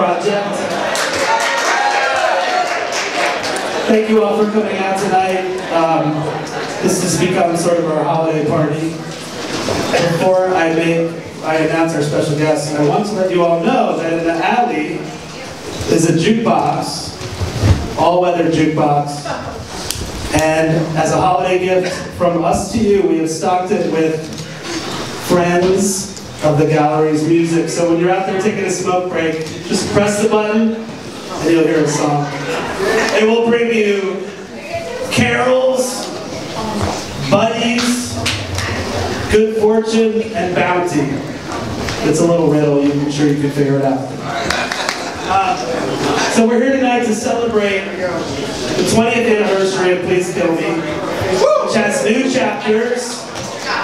Project. Thank you all for coming out tonight. Um, this has become sort of our holiday party. Before I make, I announce our special guest, I want to let you all know that in the alley is a jukebox, all-weather jukebox. And as a holiday gift from us to you, we have stocked it with friends of the gallery's music. So when you're out there taking a smoke break, just press the button and you'll hear a song. It will bring you carols, buddies, good fortune, and bounty. It's a little riddle, I'm sure you can figure it out. Uh, so we're here tonight to celebrate the 20th anniversary of Please Kill Me, which has new chapters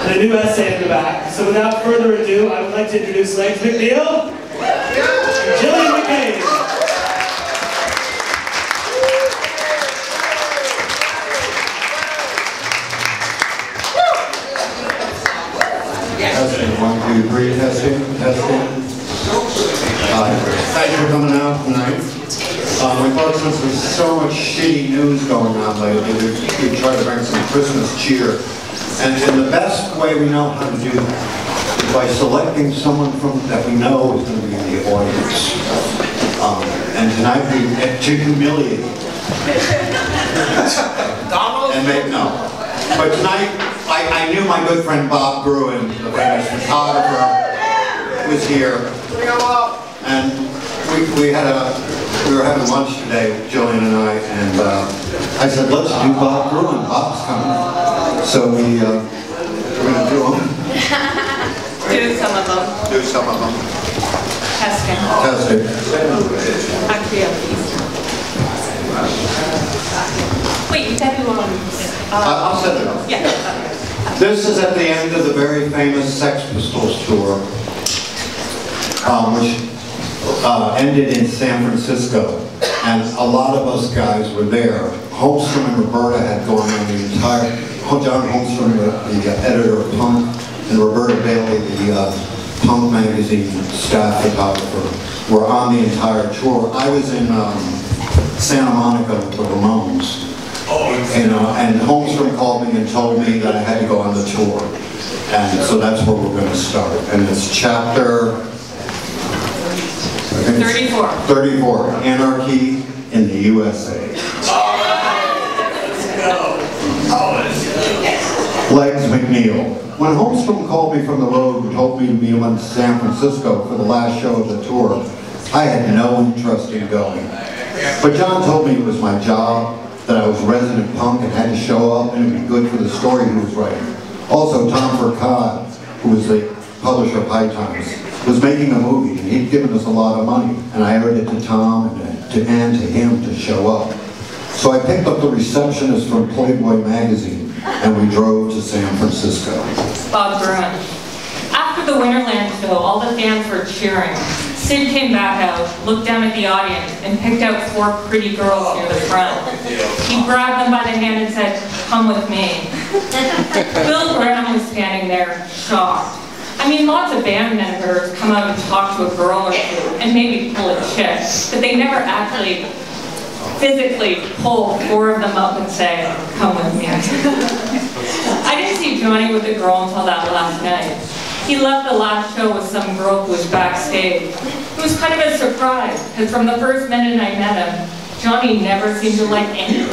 and a new essay in the back. So without further ado, I would like to introduce Legs McNeil and Gillian McCain. Testing, one, two, three, testing, testing. Hi, thanks for coming out tonight. Um, we thought since there's so much shitty news going on lately, we we'd try to bring some Christmas cheer. And, and the best way we know how to do that is by selecting someone from, that we know is going to be in the audience. Um, and tonight we, to humiliate. And make, no. But tonight, I, I knew my good friend Bob Gruen, the famous photographer, was here. And we, we had a, we were having lunch today, Gillian and I, and uh, I said, let's do Bob Gruen. Bob's coming. So we, uh, we're gonna do them, Do some of them. do some of them, Testing. test it. Actually. Wait, you said you on. I- uh, I'll set it up. Yeah. This is at the end of the very famous Sex Pistols tour, um, which uh, ended in San Francisco. And a lot of us guys were there. Holmstrom and Roberta had gone on the entire, John Holmstrom, the the editor of Punk, and Roberta Bailey, the uh, Punk magazine staff photographer, were on the entire tour. I was in um, Santa Monica with the Ramones. You know, and Holmstrom called me and told me that I had to go on the tour. And so that's where we're gonna start. And it's chapter... I think it's 34. 34, Anarchy in the USA. Legs McNeil. When Holmstrom called me from the road and told me to meet him in San Francisco for the last show of the tour, I had no interest in going. But John told me it was my job, that I was resident punk and had to show up and it'd be good for the story he was writing. Also, Tom Forcade, who was the publisher of High Times, was making a movie and he'd given us a lot of money. And I owed it to Tom and to, and to him to show up. So I picked up the receptionist from Playboy magazine and we drove to San Francisco. Bob Gruen. After the Winterland show, all the fans were cheering. Sid came back out, looked down at the audience, and picked out four pretty girls near the front. He grabbed them by the hand and said, come with me. Bill Graham was standing there, shocked. I mean, lots of band members come out and talk to a girl or two, and maybe pull a chick, but they never actually physically pull four of them up and say, come with me. I didn't see Johnny with the girl until that last night. He left the last show with some girl who was backstage. It was kind of a surprise, because from the first minute I met him, Johnny never seemed to like anything.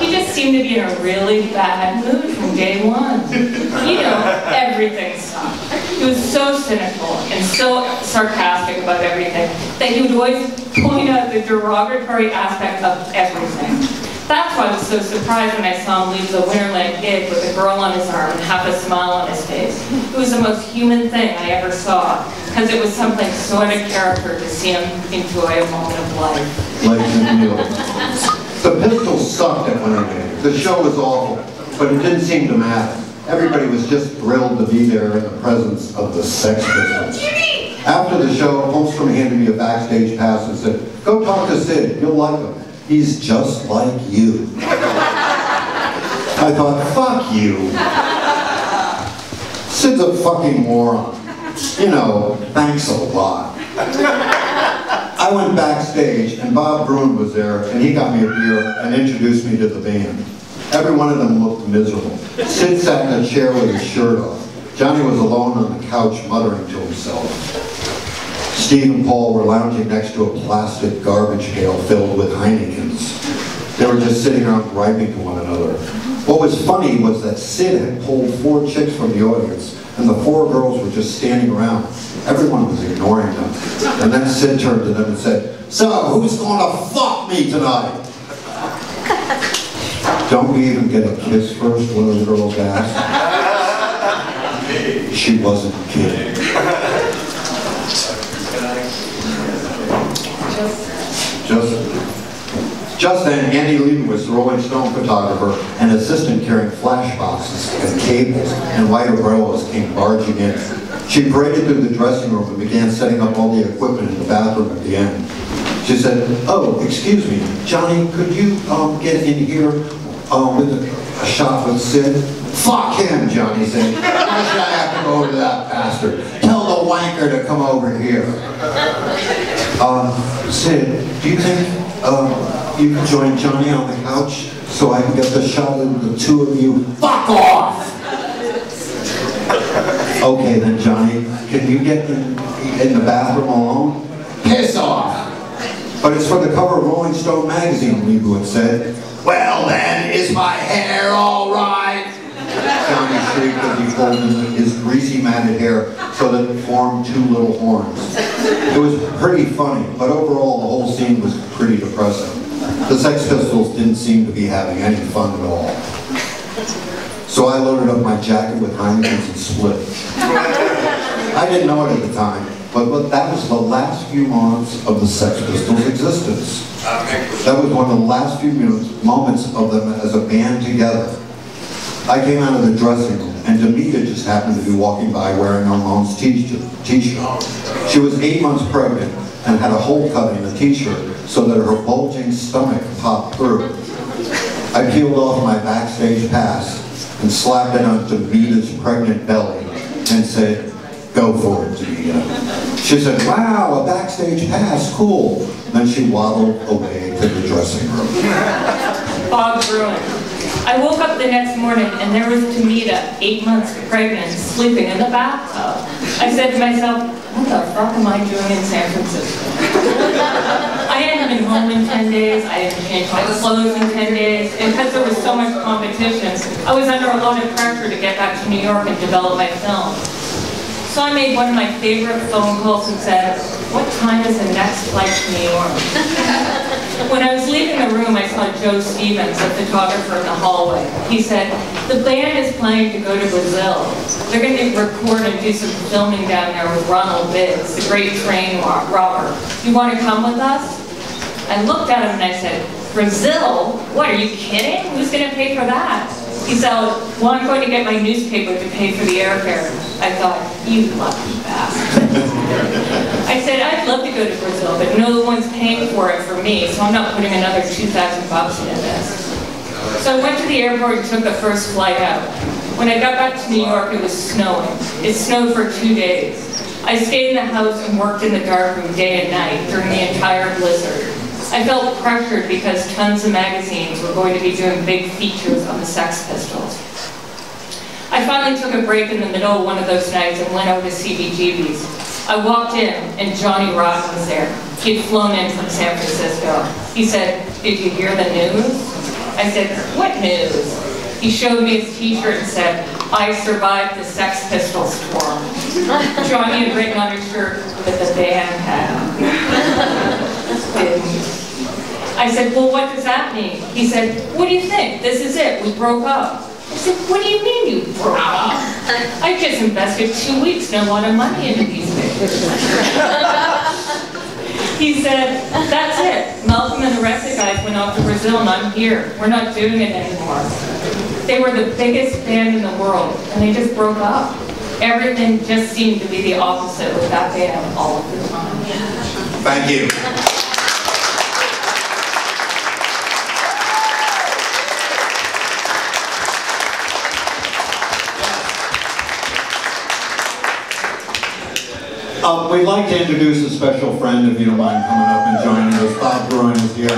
he just seemed to be in a really bad mood from day one. You know, everything sucked. He was so cynical and so sarcastic about everything that he would always point out the derogatory aspect of everything. That's why I was so surprised when I saw him leave the Winterland gig with a girl on his arm and half a smile on his face. It was the most human thing I ever saw, because it was something so out of character to see him enjoy a moment of life. The Pistols sucked at Winterland. The show was awful, but it didn't seem to matter. Everybody was just thrilled to be there in the presence of the Sex Pistols. After the show, Holmstrom handed me a backstage pass and said, go talk to Sid, you'll like him. He's just like you. I thought, fuck you. Sid's a fucking moron. You know, thanks a lot. I went backstage and Bob Gruen was there and he got me a beer and introduced me to the band. Every one of them looked miserable. Sid sat in a chair with his shirt off. Johnny was alone on the couch muttering to himself. Steve and Paul were lounging next to a plastic garbage pail filled with Heinekens. They were just sitting around griping to one another. What was funny was that Sid had pulled four chicks from the audience, and the four girls were just standing around. Everyone was ignoring them. And then Sid turned to them and said, So, who's gonna fuck me tonight? Don't we even get a kiss first, one of the girls asked. She wasn't kidding. Just, just then, Annie Leibovitz, the Rolling Stone photographer and assistant carrying flash boxes and cables and white umbrellas came barging in. She paraded through the dressing room and began setting up all the equipment in the bathroom at the end. She said, oh, excuse me, Johnny, could you um, get in here um, with a, a shot with Sid? Fuck him, Johnny said. Should I have to go to that bastard? Tell the wanker to come over here. Um, Sid, do you think uh, you can join Johnny on the couch so I can get the shot of the two of you? Fuck off! Okay then, Johnny, can you get in, in the bathroom alone? Piss off! But it's for the cover of Rolling Stone magazine, Leibovitz said. Well then, is my hair all right? Johnny shrieked as he folded his greasy matted hair so that it formed two little horns. It was pretty funny, but overall the whole scene was pretty depressing. The Sex Pistols didn't seem to be having any fun at all. So I loaded up my jacket with Heinekens and split. I didn't know it at the time, but, but that was the last few months of the Sex Pistols' existence. That was one of the last few moments of them as a band together. I came out of the dressing room, and Demita just happened to be walking by wearing Ramone's t-shirt. t-shirt. She was eight months pregnant and had a hole cut in the t-shirt so that her bulging stomach popped through. I peeled off my backstage pass and slapped it on Demita's pregnant belly and said, go for it, Demita. She said, wow, a backstage pass, cool. Then she waddled away to the dressing room. Bob Gruen. I woke up the next morning and there was Tamita, eight months pregnant, sleeping in the bathtub. I said to myself, what the fuck am I doing in San Francisco? I hadn't been home in 10 days, I hadn't changed my clothes in 10 days, and because there was so much competition, I was under a lot of pressure to get back to New York and develop my film. So I made one of my favorite phone calls and said, what time is the next flight to New York? when I was leaving the room, I saw Joe Stevens, a photographer in the hallway. He said, the band is planning to go to Brazil. They're going to record and do some filming down there with Ronald Biggs, the great train robber. You want to come with us? I looked at him and I said, Brazil? What, are you kidding? Who's going to pay for that? He said, well, I'm going to get my newspaper to pay for the airfare. I thought, you lucky bastard. I said, I'd love to go to Brazil, but no one's paying for it for me, so I'm not putting another 2,000 bucks into this. So I went to the airport and took the first flight out. When I got back to New York, it was snowing. It snowed for two days. I stayed in the house and worked in the darkroom day and night during the entire blizzard. I felt pressured because tons of magazines were going to be doing big features on the Sex Pistols. I finally took a break in the middle of one of those nights and went over to CBGB's. I walked in and Johnny Rotten was there. He had flown in from San Francisco. He said, did you hear the news? I said, what news? He showed me his t-shirt and said, I survived the Sex Pistols tour. Johnny had written on his shirt that the band had. I said, well, what does that mean? He said, what do you think? This is it. We broke up. I said, what do you mean you broke up? I just invested two weeks and a lot of money into these he said, that's it. Malcolm and the rest of the guys went off to Brazil and I'm here. We're not doing it anymore. They were the biggest band in the world and they just broke up. Everything just seemed to be the opposite with that band all of the time. Thank you. We'd like to introduce a special friend, if you don't mind coming up and joining us. Bob Gruen is here.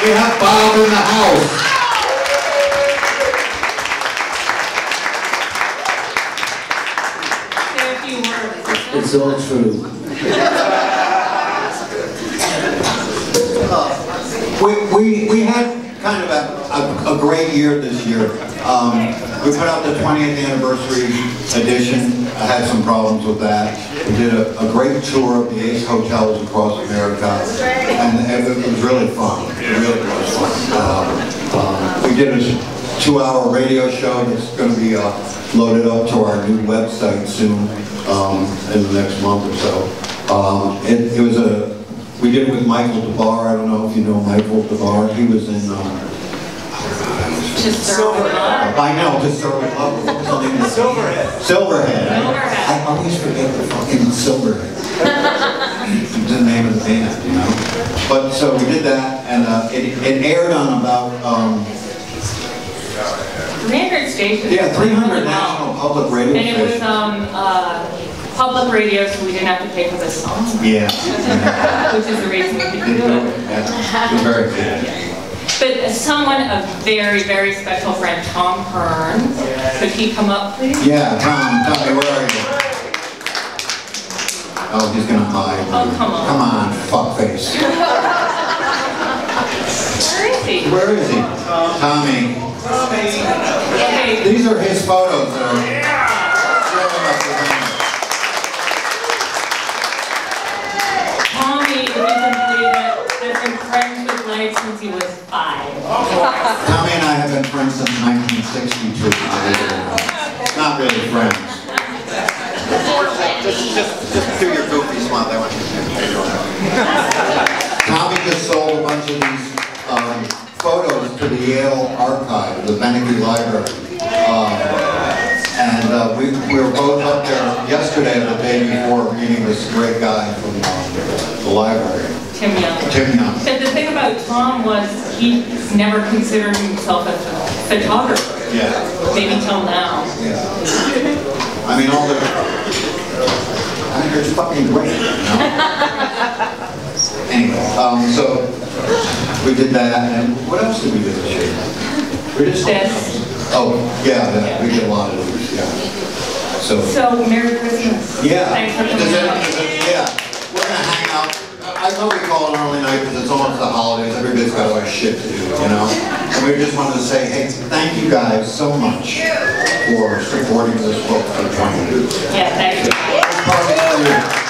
We have Bob in the house. Say a few words. It's all true. We, we, we had kind of a, great year this year. Um, we put out the 20th anniversary edition. I had some problems with that. We did a, a great tour of the Ace hotels across America, and it, it was really fun. It really was fun. Um, um, we did a two-hour radio show that's going to be uh, loaded up to our new website soon, um, in the next month or so. Um, it, it was a we did it with Michael Des Barres. I don't know if you know Michael Des Barres. He was in. Um, Just Silver. I know, just Silver. What was the name? Silverhead. Silverhead. I, I always forget the fucking Silverhead. it's the name of the band, you know. But so we did that, and uh, it, it aired on about um, 300 stations. yeah 300 national public radio And it was stations. um, uh, public radio, so we didn't have to pay for the song, Yeah. which is the reason we could Did do it. yeah, it was very good. But as someone, a very, very special friend, Tom Hearn, could he come up, please? Yeah, Tom, tell me, where are you? Oh, he's gonna hide. Oh, come on. Come on, fuckface. Where is he? Where is he? Tommy. Okay, These are his photos that are showing up with him. Tommy, if you can believe it, has been friends with Blake since he was five. Tommy and I have been friends since 1962. believe it or not. Not really friends. Just, just, just do your goofy smile. I want you to Tommy just sold a bunch of these um, photos to the Yale Archive, the Beinecke Library. Um, and uh, we, we were both up there yesterday or the day before meeting this great guy from um, the library, Tim Young. Tim Young. But the thing about Tom was he never considered himself a photographer, Yeah. maybe till now. Yeah. I mean, all the, I think it's fucking great. Anyway, um, so we did that, and what else did we do this year? We did something This. Oh, yeah, that, we did a lot of these, yeah. So, So, Merry Christmas. yeah. Thanks for coming I know we call it an early night because it's almost the holidays. Everybody's got our shit to do, you know? And we just wanted to say, hey, thank you guys so much for supporting this book for 20 years. Yeah, thank you.